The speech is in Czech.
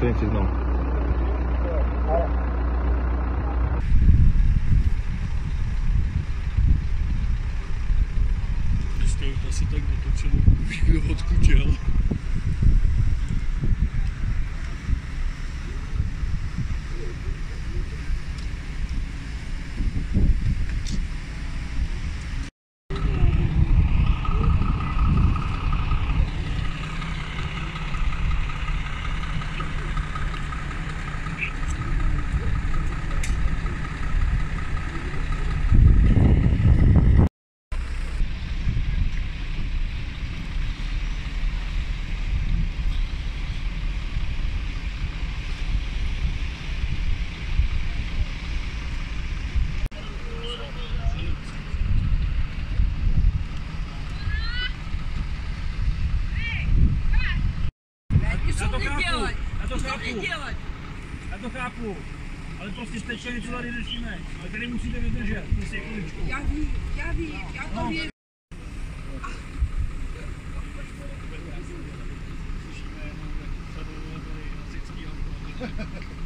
se jim přiznal. Dneska už asi tak otočil, už kdo to chápu. Já to chápu. Já to chápu. Ale prostě jste stečení co tady řešíme. Ale tady musíte vydržet. Prostě. Já vím, já vím, já to no. vím. Ha ha ha.